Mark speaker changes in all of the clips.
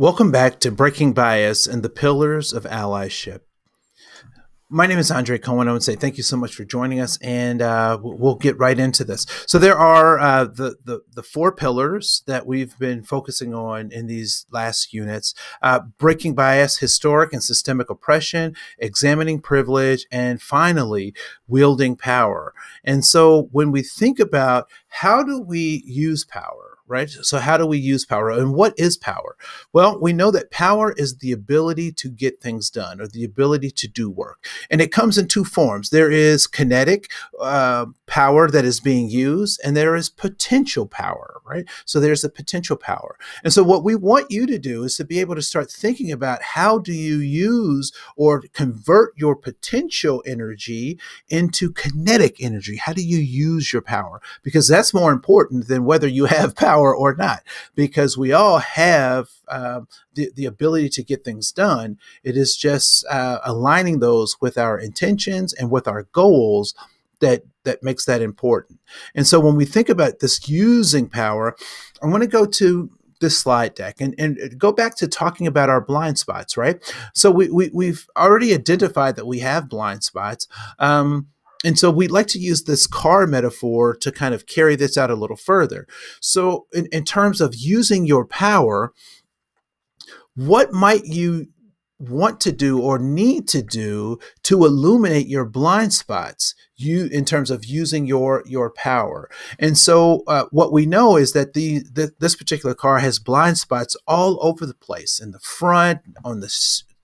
Speaker 1: Welcome back to Breaking Bias and the Pillars of Allyship. My name is Andre Koen. I would say thank you so much for joining us, and uh, we'll get right into this. So there are uh, the, the, the four pillars that we've been focusing on in these last units: uh, breaking bias, historic and systemic oppression, examining privilege, and finally wielding power. And so when we think about how do we use power, right? So, how do we use power and what is power? Well, we know that power is the ability to get things done or the ability to do work. And it comes in two forms there is kinetic uh, power that is being used, and there is potential power, right? So, there's a potential power. And so, what we want you to do is to be able to start thinking about how do you use or convert your potential energy into kinetic energy? How do you use your power? Because that's more important than whether you have power or not, because we all have uh, the, the ability to get things done. It is just uh, aligning those with our intentions and with our goals that that makes that important. And so when we think about this using power, I want to go to this slide deck and, and go back to talking about our blind spots, right? So we, we, we've already identified that we have blind spots. Um, and so we'd like to use this car metaphor to kind of carry this out a little further. So, in, in terms of using your power, what might you want to do or need to do to illuminate your blind spots you in terms of using your your power. And so uh, what we know is that the, the, this particular car has blind spots all over the place in the front on the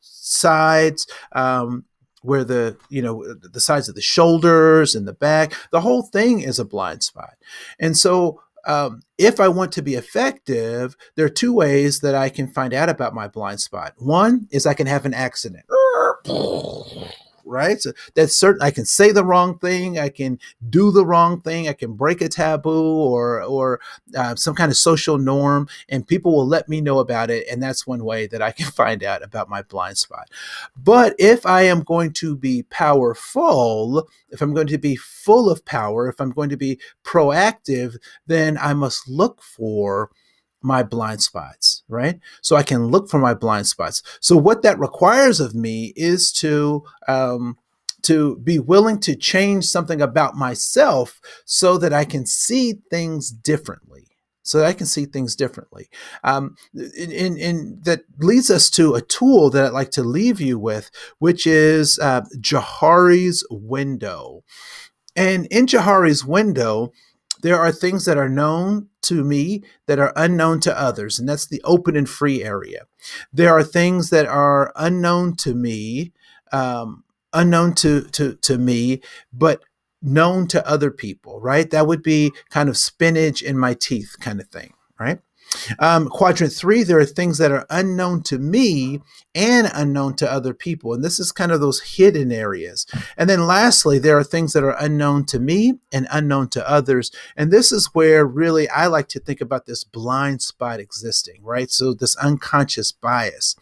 Speaker 1: sides um, where the you know the sides of the shoulders and the back. The whole thing is a blind spot. And so um, if i want to be effective there are two ways that i can find out about my blind spot. One is i can have an accident right? So that's certain. I can say the wrong thing. I can do the wrong thing. I can break a taboo or or uh, some kind of social norm, and people will let me know about it. And that's one way that I can find out about my blind spot. But if I am going to be powerful, if I'm going to be full of power, if I'm going to be proactive, then I must look for my blind spots, right? So I can look for my blind spots. So what that requires of me is to um, to be willing to change something about myself so that I can see things differently. So that I can see things differently. Um, and, and that leads us to a tool that I'd like to leave you with, which is uh, Johari's window. And in Johari's window, there are things that are known to me that are unknown to others, and that's the open and free area. There are things that are unknown to me, um, unknown to, to, to me, but known to other people, right? That would be kind of spinach in my teeth kind of thing, right? Um, quadrant three, there are things that are unknown to me and unknown to other people. And this is kind of those hidden areas. And then lastly, there are things that are unknown to me and unknown to others. And this is where really I like to think about this blind spot existing, right? So this unconscious bias.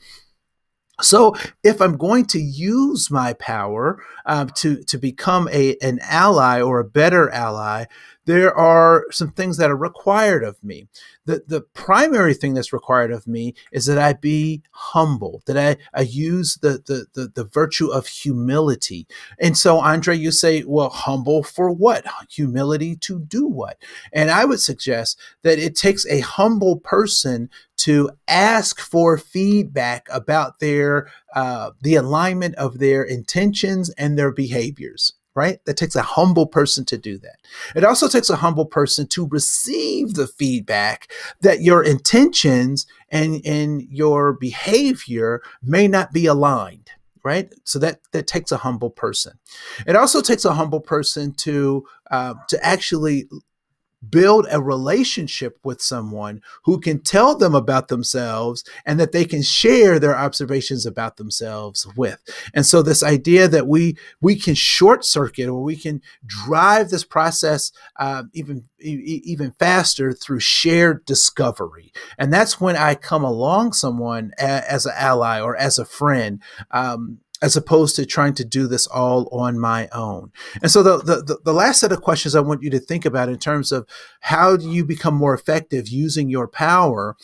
Speaker 1: So, if I'm going to use my power um, to to become a an ally or a better ally, there are some things that are required of me. The, the primary thing that's required of me is that I be humble, that I, I use the, the, the, the virtue of humility. And so, Andre, you say, well, humble for what? Humility to do what? And I would suggest that it takes a humble person to ask for feedback about their uh, the alignment of their intentions and their behaviors right? That takes a humble person to do that. It also takes a humble person to receive the feedback that your intentions and, and your behavior may not be aligned, right? So that, that takes a humble person. It also takes a humble person to, uh, to actually build a relationship with someone who can tell them about themselves and that they can share their observations about themselves with. And so this idea that we we can short circuit or we can drive this process uh, even even faster through shared discovery. And that's when i come along someone as an ally or as a friend um, as opposed to trying to do this all on my own. And so the, the, the last set of questions I want you to think about in terms of how do you become more effective using your power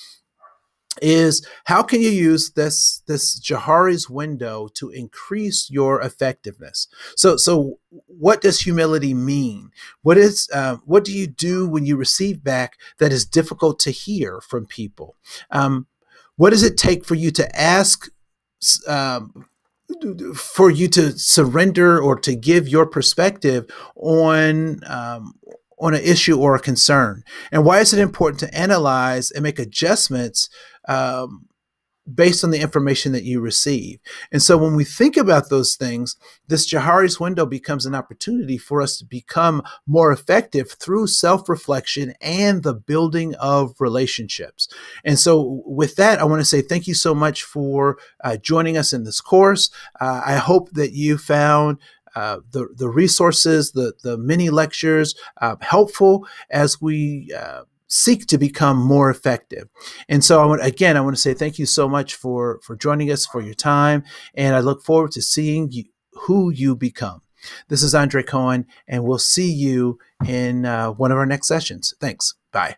Speaker 1: is how can you use this this Johari's window to increase your effectiveness? So so what does humility mean? What is uh, what do you do when you receive back that is difficult to hear from people? Um, what does it take for you to ask? Um, for you to surrender or to give your perspective on um, on an issue or a concern? And why is it important to analyze and make adjustments um, based on the information that you receive? And so when we think about those things, this Johari's window becomes an opportunity for us to become more effective through self reflection and the building of relationships. And so, with that, I want to say thank you so much for uh, joining us in this course. Uh, I hope that you found uh, the the resources, the the mini lectures uh, helpful as we uh, seek to become more effective. And so I want again I want to say thank you so much for for joining us for your time and I look forward to seeing you, who you become. This is Andre Koen and we'll see you in uh, one of our next sessions. Thanks. Bye.